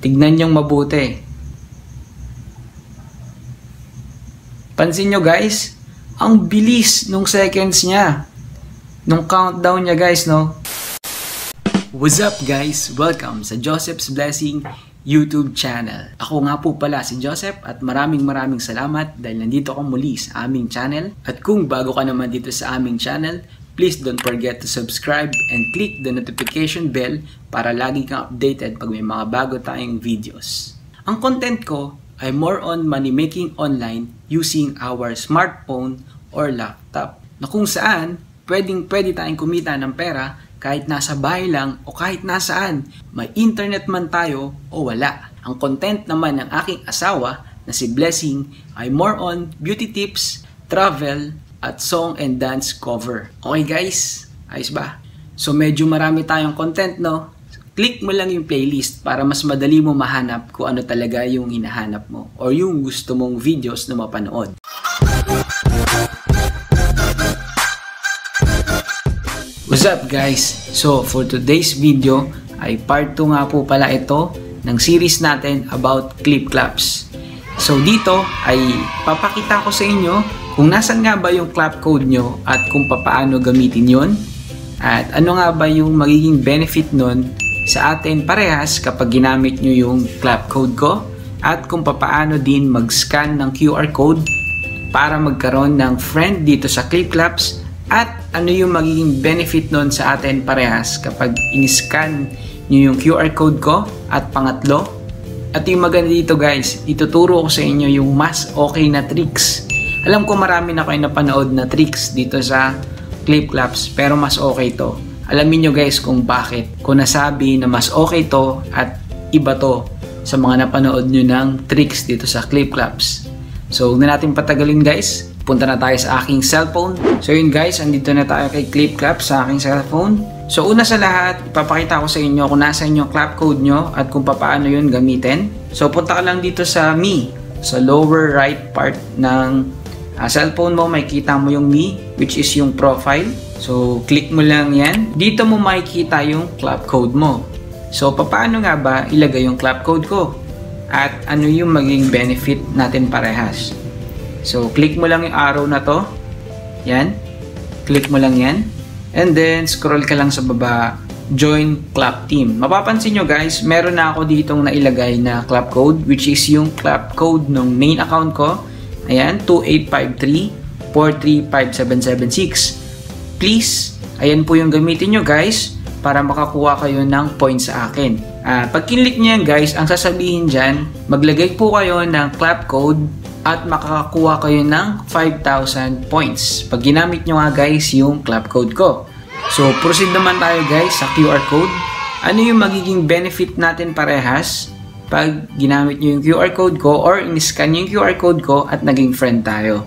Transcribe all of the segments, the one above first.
Tignan niyong mabuti. Pansin nyo guys, ang bilis nung seconds niya. Nung countdown niya guys, no? What's up guys? Welcome sa Joseph's Blessing YouTube channel. Ako nga po pala si Joseph at maraming maraming salamat dahil nandito ako muli sa aming channel. At kung bago ka naman dito sa aming channel, please don't forget to subscribe and click the notification bell para lagi kang updated pag may mga bago tayong videos. Ang content ko ay more on money making online using our smartphone or laptop na kung saan pwedeng pwede tayong kumita ng pera kahit nasa bahay lang o kahit nasaan, may internet man tayo o wala. Ang content naman ng aking asawa na si Blessing ay more on beauty tips, travel, at song and dance cover. Okay guys? Ayos ba? So medyo marami tayong content no? Click mo lang yung playlist para mas madali mo mahanap kung ano talaga yung hinahanap mo or yung gusto mong videos na mapanood. What's up guys? So for today's video ay part 2 nga po pala ito ng series natin about clip claps. So dito ay papakita ko sa inyo kung nasan nga ba yung clap code nyo at kung paano gamitin yon at ano nga ba yung magiging benefit nun sa atin parehas kapag ginamit nyo yung clap code ko? At kung paano din mag-scan ng QR code para magkaroon ng friend dito sa Clip Claps at ano yung magiging benefit nun sa atin parehas kapag in-scan nyo yung QR code ko? At pangatlo at yung maganda dito guys ituturo ko sa inyo yung mas okay na tricks alam ko marami na kayo napanood na tricks dito sa clip claps pero mas okay to alamin nyo guys kung bakit ko nasabi na mas okay to at iba to sa mga napanood nyo ng tricks dito sa clip claps so huwag na natin patagalin guys Punta na tayo sa aking cellphone. So yun guys, andito na tayo kay Clip Clap sa aking cellphone. So una sa lahat, ipapakita ko sa inyo kung nasa yung clap code nyo at kung paano yun gamitin. So punta ka lang dito sa Me, sa lower right part ng uh, cellphone mo, makikita mo yung Me, which is yung profile. So click mo lang yan. Dito mo makikita yung clap code mo. So paano nga ba ilagay yung clap code ko? At ano yung maging benefit natin parehas? So, click mo lang yung arrow na to. Yan. Click mo lang yan. And then, scroll ka lang sa baba. Join Clap Team. Mapapansin nyo guys, meron na ako ditong nailagay na clap code which is yung clap code ng main account ko. Ayan, 2853-435776. Please, ayan po yung gamitin nyo guys para makakuha kayo ng points sa akin. Uh, pag kinlik nyo yan guys, ang sasabihin dyan, maglagay po kayo ng clap code at makakakuha kayo ng 5,000 points. Pag ginamit nyo nga guys yung club code ko. So, proceed naman tayo guys sa QR code. Ano yung magiging benefit natin parehas pag ginamit nyo yung QR code ko or in-scan yung QR code ko at naging friend tayo.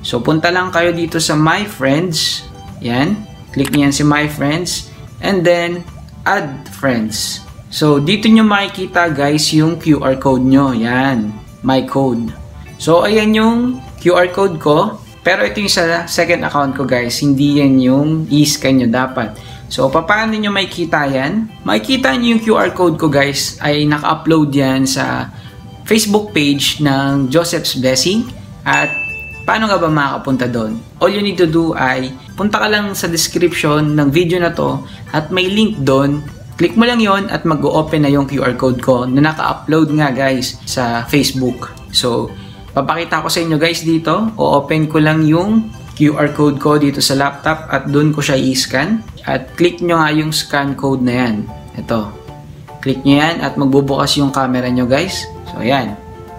So, punta lang kayo dito sa My Friends. Yan. Click nyo yan si My Friends. And then, Add Friends. So, dito nyo makikita guys yung QR code nyo. Yan. My code. So, ayan yung QR code ko. Pero ito yung sa second account ko guys. Hindi yan yung i-scan nyo dapat. So, paano nyo makikita yan? Makikita nyo yung QR code ko guys ay naka-upload yan sa Facebook page ng Joseph's Blessing. At paano nga ba makakapunta doon? All you need to do ay punta ka lang sa description ng video na to at may link doon. Click mo lang yon at mag-open na yung QR code ko na naka-upload nga guys sa Facebook. So, Papakita ko sa inyo guys dito. O-open ko lang yung QR code ko dito sa laptop at doon ko siya i-scan. At click nyo nga yung scan code na yan. Ito. Click nyo yan at magbubukas yung camera nyo guys. So yan.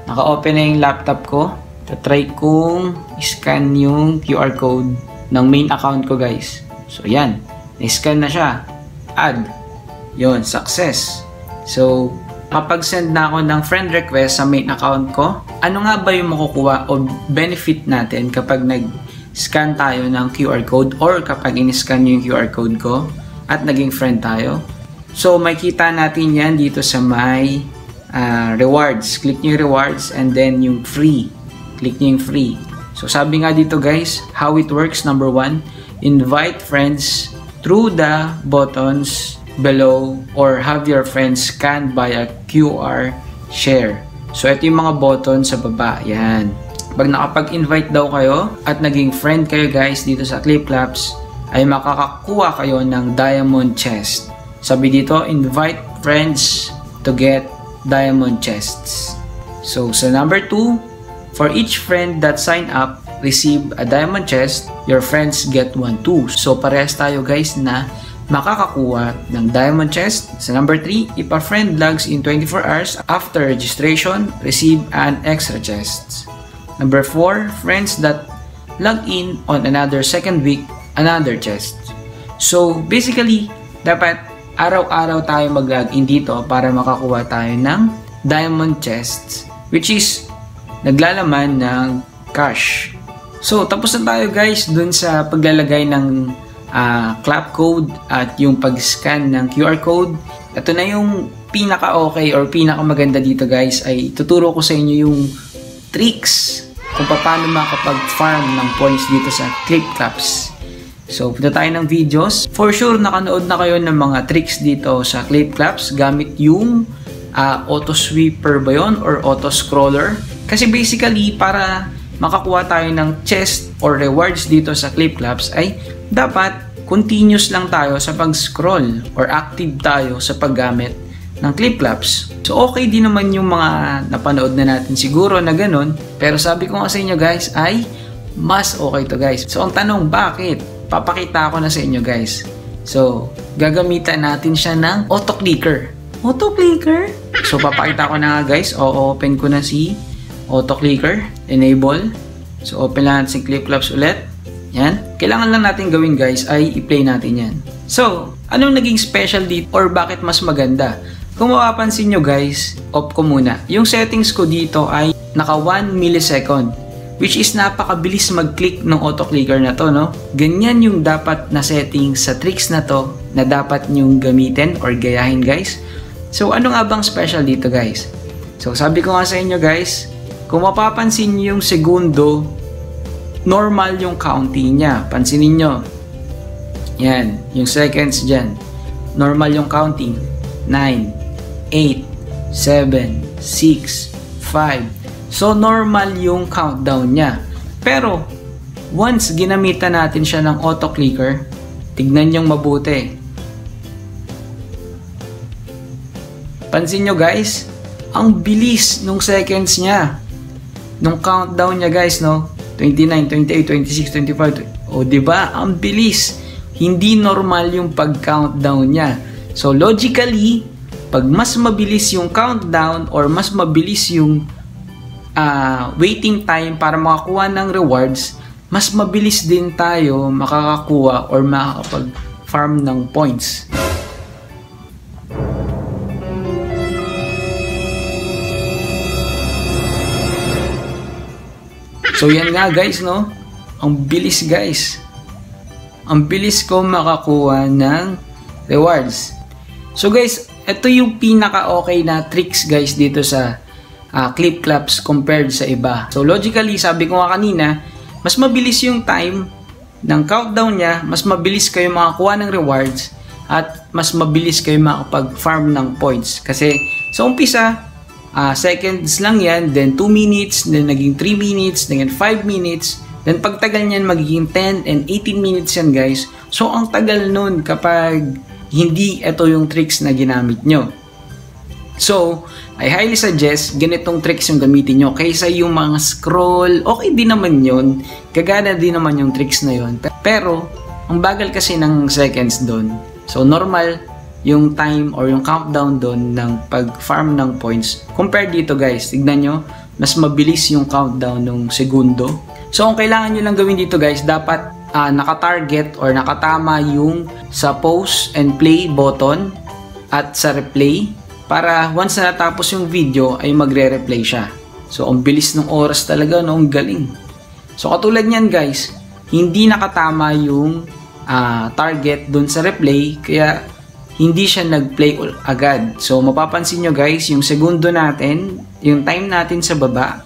Naka-open na yung laptop ko. Try kong scan yung QR code ng main account ko guys. So yan. Na-scan na siya. Add. yon success. So, kapag send na ako ng friend request sa main account ko, ano nga ba yung makukuha o benefit natin kapag nag-scan tayo ng QR code or kapag in-scan yung QR code ko at naging friend tayo? So, makita natin yan dito sa my uh, rewards. Click nyo yung rewards and then yung free. Click nyo yung free. So, sabi nga dito guys, how it works, number one, invite friends through the buttons below or have your friends scanned by a QR share. So, ito yung mga button sa baba. Yan. Pag nakapag-invite daw kayo at naging friend kayo guys dito sa Clip Claps, ay makakakuha kayo ng diamond chest. Sabi dito, invite friends to get diamond chests. So, sa number 2, for each friend that sign up, receive a diamond chest, your friends get one too. So, parehas tayo guys na makakakuha ng diamond chest. Sa number 3, if a friend logs in 24 hours after registration, receive an extra chest. Number 4, friends that log in on another second week, another chest. So, basically, dapat araw-araw tayo mag-log in dito para makakuha tayo ng diamond chests which is naglalaman ng cash. So, tapos na tayo guys dun sa paglalagay ng uh, clap code at yung pag-scan ng QR code. Ito na yung pinaka-okay or pinaka-maganda dito guys ay tuturo ko sa inyo yung tricks kung paano makapag-farm ng points dito sa Clip Claps. So, punta tayo ng videos. For sure, nakanood na kayo ng mga tricks dito sa Clip Claps gamit yung uh, auto sweeper ba yun or auto scroller. Kasi basically, para makakuha tayo ng chest or rewards dito sa Clip Claps ay dapat continuous lang tayo sa pag-scroll or active tayo sa paggamit ng clip claps. So okay din naman yung mga napanood na natin siguro na ganun. Pero sabi ko nga sa inyo guys ay mas okay to guys. So ang tanong bakit? Papakita ko na sa inyo guys. So gagamitan natin siya ng auto clicker. Auto clicker? So papakita ko na nga guys. O open ko na si auto clicker. Enable. So open lang natin si clip claps ulit. Yan. Kailangan lang natin gawin guys ay i-play natin yan. So, anong naging special dito or bakit mas maganda? Kung mapapansin nyo guys, off ko muna. Yung settings ko dito ay naka 1 millisecond which is napakabilis mag-click ng auto-clicker na to, no? Ganyan yung dapat na settings sa tricks na to na dapat nyong gamitin or gayahin, guys. So, ano nga bang special dito, guys? So, sabi ko nga sa inyo, guys, kung mapapansin yung segundo normal yung counting niya. Pansinin nyo. Yan, yung seconds dyan. Normal yung counting. 9, 8, 7, 6, 5. So, normal yung countdown niya. Pero, once ginamitan natin siya ng auto-clicker, tignan nyong mabuti. Pansin nyo guys, ang bilis nung seconds niya. Nung countdown niya guys, no? 29, 28, 26, 25. O, di ba? Ang bilis. Hindi normal yung pag-countdown niya. So, logically, pag mas mabilis yung countdown or mas mabilis yung uh, waiting time para makakuha ng rewards, mas mabilis din tayo makakakuha or makakapag-farm ng points. So yan nga guys no. Ang bilis guys. Ang bilis ko makakuha ng rewards. So guys, ito yung pinaka okay na tricks guys dito sa uh, clip claps compared sa iba. So logically, sabi ko nga kanina, mas mabilis yung time ng countdown niya, mas mabilis kayo makakuha ng rewards at mas mabilis kayo makapag-farm ng points. Kasi sa umpisa, uh, seconds lang yan, then 2 minutes, then naging 3 minutes, then 5 minutes, then pagtagal niyan magiging 10 and 18 minutes yan guys. So ang tagal nun kapag hindi ito yung tricks na ginamit nyo. So, I highly suggest ganitong tricks yung gamitin nyo kaysa yung mga scroll. Okay din naman yun. Gagana din naman yung tricks na yun. Pero, ang bagal kasi ng seconds doon. So, normal yung time or yung countdown doon ng pag-farm ng points. Compare dito guys, tignan nyo, mas mabilis yung countdown ng segundo. So ang kailangan nyo lang gawin dito guys, dapat uh, naka-target or nakatama yung sa pause and play button at sa replay para once na natapos yung video ay magre-replay siya. So ang bilis ng oras talaga, no? ang galing. So katulad niyan guys, hindi nakatama yung uh, target dun sa replay kaya hindi siya nag-play agad. So, mapapansin nyo guys, yung segundo natin, yung time natin sa baba,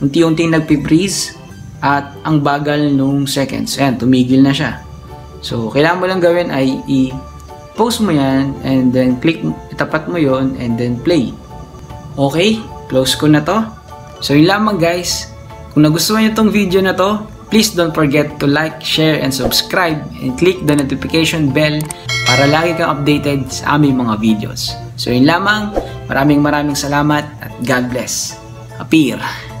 unti-unti nagpi-freeze at ang bagal nung seconds. Ayan, tumigil na siya. So, kailangan mo lang gawin ay i-post mo yan and then click, itapat mo yon and then play. Okay, close ko na to. So yun lamang guys. Kung nagustuhan nyo tong video na to, please don't forget to like, share, and subscribe and click the notification bell para lagi kang updated sa aming mga videos. So yun lamang, maraming maraming salamat at God bless. Appear!